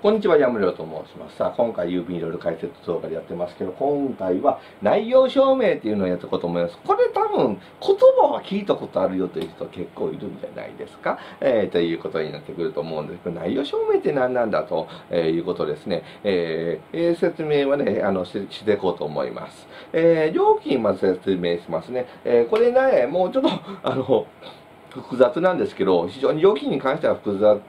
こんにちは、山良と申します。さあ、今回郵便いろいろ解説動画でやってますけど、今回は内容証明っていうのをやっていこうと思います。これ多分、言葉は聞いたことあるよという人結構いるんじゃないですか？えー、ということになってくると思うんですけど、内容証明って何なんだと、え、いうことですね。えー、説明はね、あのし、していこうと思います。えー、料金まず説明しますね。えー、これね、もうちょっと、あの、複雑なんですけど、非常に料金に関しては複雑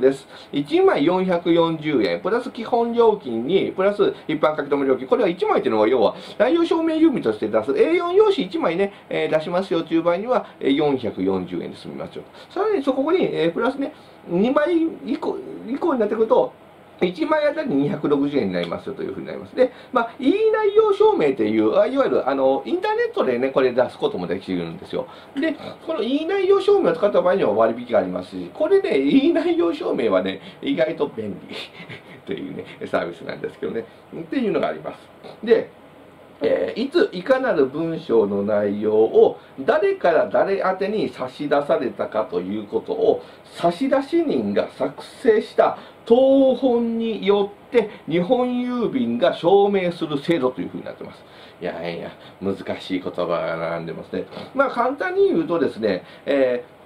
です。1枚440円、プラス基本料金に、プラス一般書き留め料金。これは1枚というのは、要は、内容証明郵便として出す A4 用紙1枚ね、えー、出しますよという場合には、440円で済みますよ。さらにそこに、えー、プラスね、2枚以降以降になってくると、1枚あたり260円になりますよというふうになります。で、まあ、いい内容証明という、いわゆる、あの、インターネットでね、これ出すこともできるんですよ。で、このいい内容証明を使った場合には割引がありますし、これね、いい内容証明はね、意外と便利 というね、サービスなんですけどね、っていうのがあります。で、えー、いついかなる文章の内容を誰から誰宛てに差し出されたかということを差出人が作成した東本によって日本郵便が証明する制度というふうになってます。いやいや、難しい言葉が並んでますね。まあ簡単に言うとですね、えー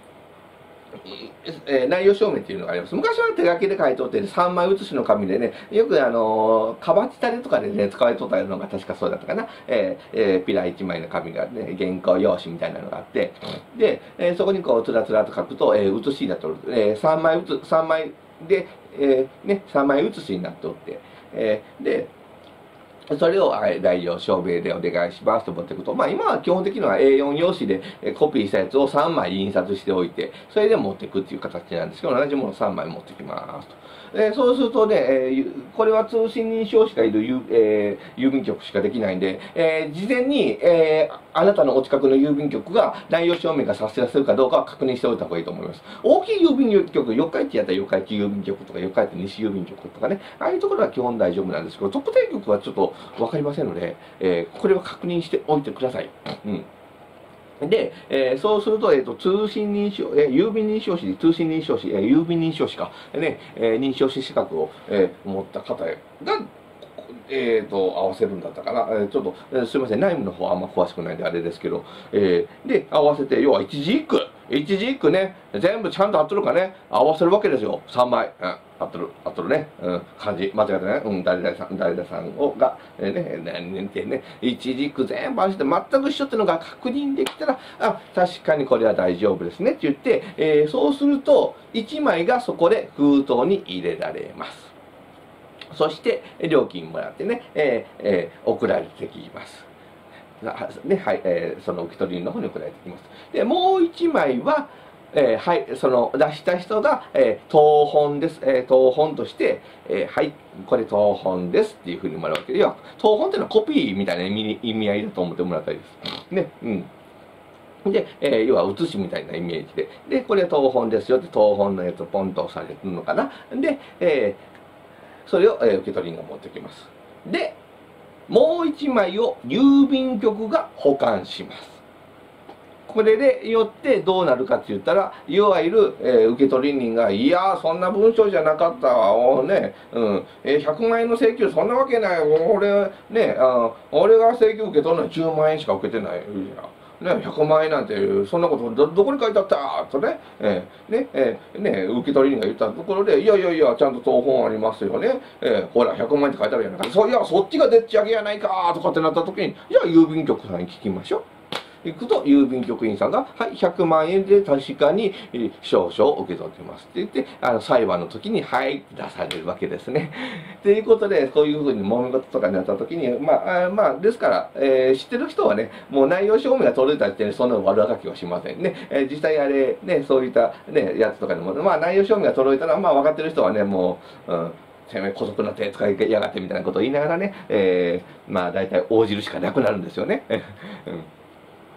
えー、内容証明っていうのがあります。昔は手書きで書いとって、3枚写しの紙でね、よくあのー、かばちたりとかでね、使われとったのが確かそうだったかな。えー、えー、ピラ1枚の紙がね、原稿用紙みたいなのがあって、で、えー、そこにこう、つらつらと書くと、えー、写しになっておる。えー、3枚写、3枚で、えー、ね、3枚写しになっておって、えー、で、それを代用証明でお願いしますと持っていくと、まあ今は基本的には A4 用紙でコピーしたやつを3枚印刷しておいて、それで持っていくっていう形なんですけど、同じものを3枚持ってきますと。えー、そうするとね、えー、これは通信認証しかいる郵,、えー、郵便局しかできないんで、えー、事前に、えー、あなたのお近くの郵便局が内容証明が発生するかどうかは確認しておいた方がいいと思います。大きい郵便局、四日市やったら四日市郵便局とか、四日市西郵便局とかね、ああいうところは基本大丈夫なんですけど、特定局はちょっとわかりませんので、えー、これは確認しておいてください。うん。で、えー、そうすると、えーと、通信認証、えー、郵便認証士、通信認証士、えー、郵便認証士か、ね、えー、認証士資格を、えー、持った方が、えーと、合わせるんだったかな、えー、ちょっと、えー、すみません、内務の方はあんま詳しくないんであれですけど、えー、で、合わせて、要は一字一句、一字一句ね、全部ちゃんと合ってるかね、合わせるわけですよ、3枚。うん合ってる、合ってるね。うん、漢字、間違ってない。うん、誰々さん、誰々さんをが、えー、ね、何年ってね、一軸全部合わせて全く一緒っていうのが確認できたら、あ、確かにこれは大丈夫ですねって言って、えー、そうすると、1枚がそこで封筒に入れられます。そして、料金もらってね、えーえー、送られてきます。ね、はい、えー、その受け取りの方に送られてきます。で、もう1枚は、えー、はい、その出した人が、えー、東本です。えー、東本として、えー、はい、これ東本ですっていうふうにもらうわけで、要は、東本っていうのはコピーみたいな意味合いだと思ってもらったらいいです。ね、うん。で、えー、要は写しみたいなイメージで。で、これ東本ですよって東本のやつをポンと押されるのかな。で、えー、それを、えー、受け取り人が持ってきます。で、もう1枚を郵便局が保管します。これでよってどうなるかって言ったら、いわゆる、えー、受取人が、いやそんな文章じゃなかったわ、おね、うん、えー、100万円の請求、そんなわけない、俺、ね、あ俺が請求受け取るのは10万円しか受けてない。ね、100万円なんて、そんなことど、どこに書いてあった？とね、えー、ね、えー、ね、受取人が言ったところで、いやいやいや、ちゃんと当本ありますよね。えー、ほら、100万円って書いてあるやないか。そいや、そっちがでっち上げやないかとかってなった時に、じゃあ郵便局さんに聞きましょう。行くと、郵便局員さんが、はい、100万円で確かに少々受け取ってますって言って、あの、裁判の時に、はい、出されるわけですね。ということで、こういうふうに揉め事とかになった時に、まあ、まあ、ですから、えー、知ってる人はね、もう内容証明が取れた時点でそんな悪あがきはしませんね。えー、実際あれ、ね、そういったね、やつとかでも、まあ、内容証明が届いたら、まあ、分かってる人はね、もう、うん、てめえ姑息な手使いやがってみたいなことを言いながらね、えー、まあ大体応じるしかなくなるんですよね。うん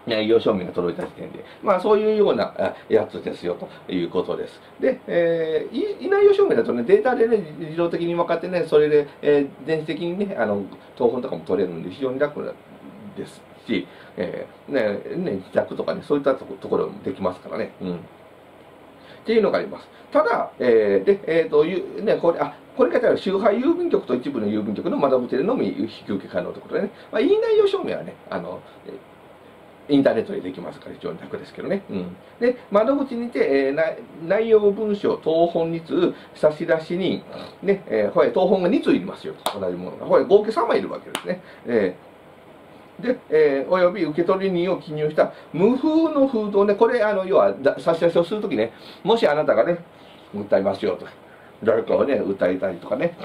内容証明が届いた時点で。まあそういうようなやつですよということです。で、えー、内容証明だとね、データでね、自動的に分かってね、それで、えー、電子的にね、あの、東本とかも取れるんで非常に楽ですし、えー、ね、ね、自宅とかね、そういったところもできますからね。うん。っていうのがあります。ただ、えー、で、えっ、ー、と、ね、これ、あ、これから集配郵便局と一部の郵便局の窓口でのみ引き受け可能ということでね、まあ、いい内容証明はね、あの、えインターネットでできますから非常に楽ですけどね。うん、で、窓口にて、えー、内容文書、当本2通、差出人、ね、えー、これ、当本が2通いりますよ。と、同じものが。これ、合計3枚いるわけですね。えー、で、えー、および受取人を記入した無風の封筒ね、これ、あの、要は、差し出しをするときね、もしあなたがね、訴えますよと。か、誰かをね、訴えたりとかね、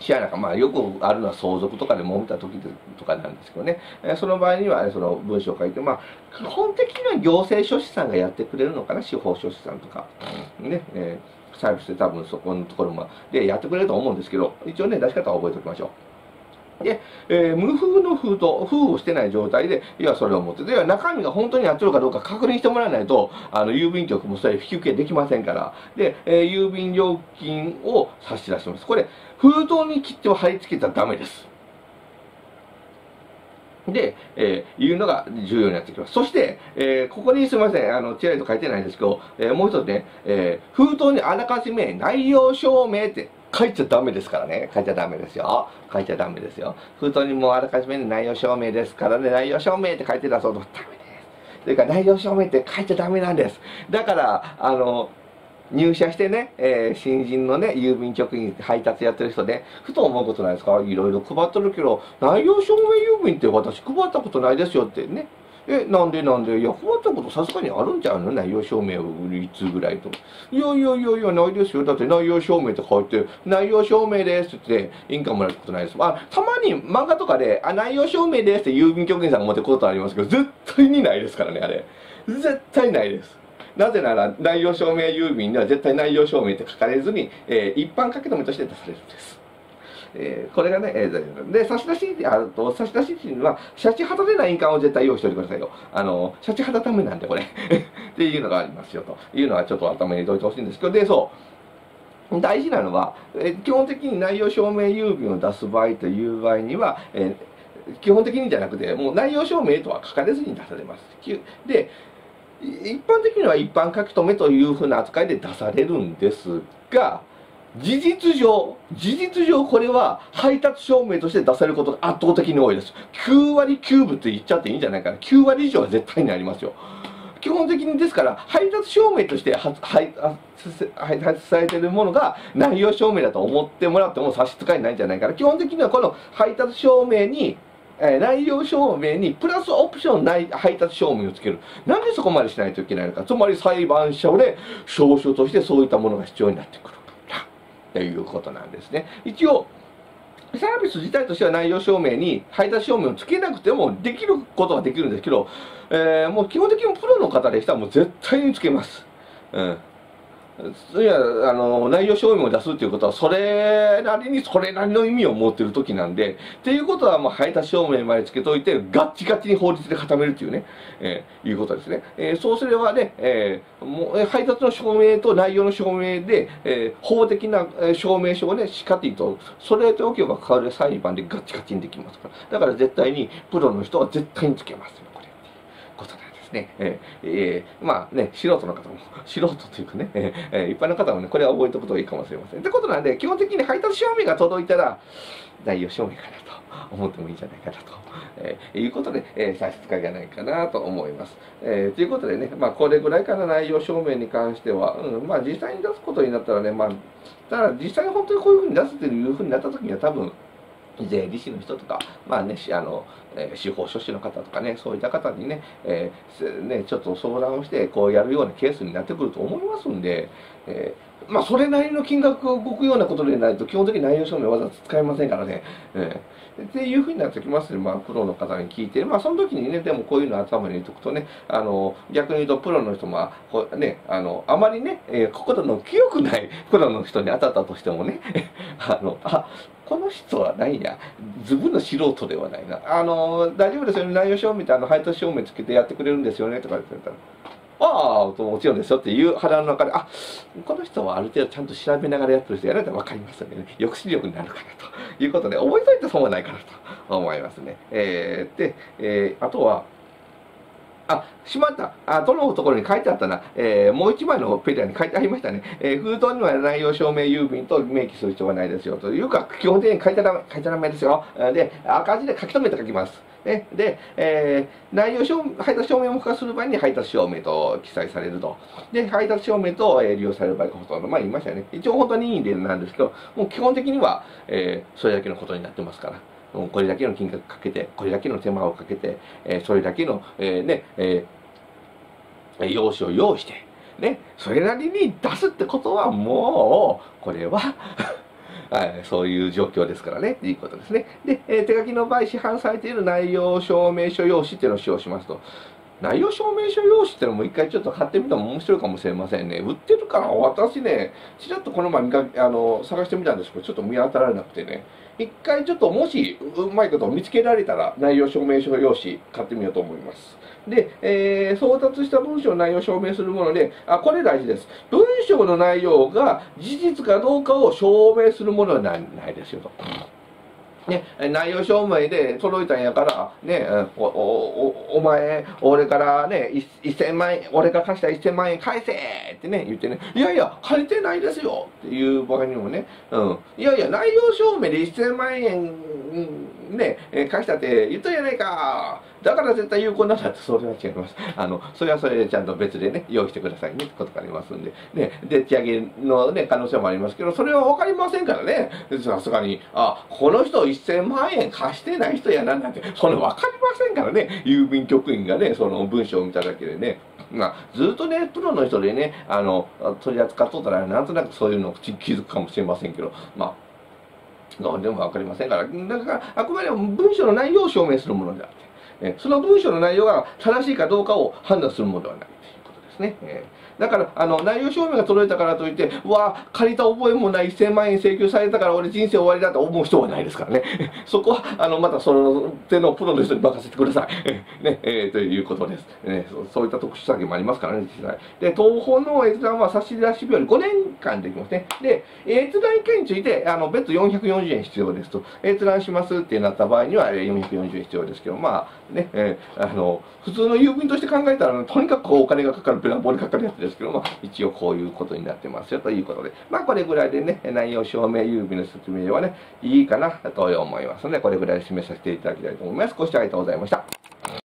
シェアなんか、まあ、よくあるのは相続とかで揉めた時とかなんですけどね、えその場合には、ね、その文章を書いて、まあ、基本的には行政書士さんがやってくれるのかな、司法書士さんとか、ね、えー、サービスで多分そこのところまでやってくれると思うんですけど、一応ね、出し方は覚えておきましょう。で、えー、無風の封筒、封をしてない状態で、要はそれを持って、では中身が本当にあっちのかどうか確認してもらわないと、あの、郵便局もそれ引き受けできませんから、で、えー、郵便料金を差し出します。これ、封筒に切っては貼り付けたらダメです。で、えー、いうのが重要になってきます。そして、えー、ここにすみません、あの、チラリと書いてないんですけど、えー、もう一つね、えー、封筒にあらかじめ内容証明って書いちゃダメですからね。書いちゃダメですよ。書いちゃダメですよ。封筒にもあらかじめ内容証明ですからね、内容証明って書いて出そうとダメです。それから内容証明って書いちゃダメなんです。だから、あの、入社してね、えー、新人のね、郵便局に配達やってる人で、ふと思うことないですか？いろいろ配ってるけど、内容証明郵便って私配ったことないですよってね。え、なんでなんでいや、困ったことさすがにあるんちゃうの？内容証明をいつぐらいと。いやいやいやいや、ないですよ。だって内容証明って書いて、内容証明ですって言って、印鑑もらったことないです。あ、たまに漫画とかで、あ、内容証明ですって郵便局員さんが持ってくことありますけど、絶対にないですからね、あれ。絶対ないです。なぜなら、内容証明郵便には絶対内容証明って書かれずに、えー、一般書き留めとして出されるんです。えー、これがね、えー、で、差出し、あると、差出しには、シャチ旗でない印鑑を絶対用意しておいてくださいよ。あの、シャチ旗ダメなんで、これ。っていうのがありますよ、というのはちょっと頭に入れておいてほしいんですけど、で、そう。大事なのは、え基本的に内容証明郵便を出す場合という場合には、えー、基本的にじゃなくて、もう内容証明とは書かれずに出されます。で、一般的には一般書き留めというふうな扱いで出されるんですが、事実上、事実上これは配達証明として出されることが圧倒的に多いです。9割9分って言っちゃっていいんじゃないかな。9割以上は絶対にありますよ。基本的にですから、配達証明として配達されているものが内容証明だと思ってもらっても差し支えないんじゃないかな。基本的にはこの配達証明にえ内容証明にプラスオプションない配達証明をつける。なんでそこまでしないといけないのか。つまり裁判所で証書としてそういったものが必要になってくる。ということなんですね。一応、サービス自体としては内容証明に配達証明をつけなくてもできることはできるんですけど、えー、もう基本的にプロの方でしたらもう絶対につけます。うんいやあの内容証明を出すっていうことはそれなりにそれなりの意味を持ってる時なんでっていうことはもう配達証明までつけといてガッチガチに法律で固めるっていうね、えー、いうことですね、えー、そうすればね、えー、もう配達の証明と内容の証明で、えー、法的な証明書をねしかりとそれとおけばかかる裁判でガッチガチにできますから。だから絶対にプロの人は絶対につけますですね。えー、えー、まあね、素人の方も、素人というかね、えー、一般の方もね、これは覚えておくといいかもしれません。ってことなんで、基本的に配達証明が届いたら、代用証明かなと思ってもいいんじゃないかなと、えー、いうことで、えー、差し支えがないかなと思います。えー、ということでね、まあ、これぐらいから内容証明に関しては、うん、まあ、実際に出すことになったらね、まあ、ただ実際に本当にこういうふうに出すっていうふうになった時には多分、税理士の人とか、まあね、あの、えー、司法書士の方とかね、そういった方にね、えー、ね、ちょっと相談をして、こうやるようなケースになってくると思いますんで、えー、まあ、それなりの金額が動くようなことでないと、基本的に内容証明わざわざ使えませんからね、えー。っていうふうになってきますね、まあ、プロの方に聞いて、まあ、その時にね、でもこういうの頭に入れておくとね、あの、逆に言うと、プロの人も、ね、あの、あまりね、えー、心の清くない プロの人に当たったとしてもね、あの、あ、この人は何や、ずぶの素人ではないな。あの、大丈夫ですよね、内容証明ってあの配達証明つけてやってくれるんですよね、とか言ってたら。ああ、もちろんですよっていう腹の中で、あ、この人はある程度ちゃんと調べながらやってる人やられたら分かりますよね。抑止力になるかなということで、覚えといて損はないかなと思いますね。えー、で、えー、あとは、あ、しまった。あ、どのところに書いてあったな。えー、もう一枚のペディアに書いてありましたね。えー、封筒には内容証明郵便と明記する必要はないですよ。というか、基本的に書いてゃダメ、書いてゃダメですよ。で、赤字で書き留めて書きます。ね、で、えー、内容証配達証明を付加する場合に配達証明と記載されると。で、配達証明と、えー、利用される場合がほとんど、まあ言いましたよね。一応本当にいい例なんですけど、もう基本的には、えー、それだけのことになってますから。これだけの金額かけて、これだけの手間をかけて、えー、それだけの、えー、ね、えー、用紙を用意して、ね、それなりに出すってことはもう、これは はい、そういう状況ですからね、っていうことですね。で、え、手書きの場合、市販されている内容証明書用紙っていうのを使用しますと。内容証明書用紙ってのも一回ちょっと買ってみたら面白いかもしれませんね。売ってるから私ね、ちらっとこの前見かあの探してみたんですけど、ちょっと見当たらなくてね。一回ちょっともしうまいことを見つけられたら内容証明書用紙買ってみようと思います。で、えー、送達した文章の内容を証明するもので、あ、これ大事です。文章の内容が事実かどうかを証明するものはないないですよと。ね、内容証明で揃えたんやから、ね、お、お、お前、俺からね、1000万円、俺が貸した1000万円返せってね、言ってね、いやいや、借りてないですよっていう場合にもね、うん、いやいや、内容証明で1000万円、ね、貸したって言ったじゃないか。だから絶対有効なんだって、それは違います。あの、それはそれでちゃんと別でね、用意してくださいねってことがありますんで、ね、でっち上げのね、可能性もありますけど、それはわかりませんからね、さすがに、あ、この人1000万円貸してない人やなんなんて、それわかりませんからね、郵便局員がね、その文章を見ただけでね、まあ、ずっとね、プロの人でね、あの、取り扱っとったら、なんとなくそういうの気づくかもしれませんけど、まあ、何でも分かりませんから、だから、あくまでも文章の内容を証明するものであって、えその文章の内容が正しいかどうかを判断するものではないということですね。えだから、あの、内容証明が届いたからといって、うわ、借りた覚えもない1000万円請求されたから俺人生終わりだと思う人はないですからね。そこは、あの、またその手のプロの人に任せてください。ね、えー、ということです、ねそ。そういった特殊詐欺もありますからね、実際。で、東宝の閲覧は差し出し日より5年間できますね。で、閲覧1回について、あの、別途440円必要ですと。閲覧しますってなった場合には、440円必要ですけど、まあ、ね、えー、あの、普通の郵便として考えたら、とにかくお金がかかる、ペラボにかかるやつです。ですけども、一応こういうことになってますよということで、まあこれぐらいでね、内容証明郵便の説明はね、いいかなと思いますので、これぐらいで示させていただきたいと思います。ご視聴ありがとうございました。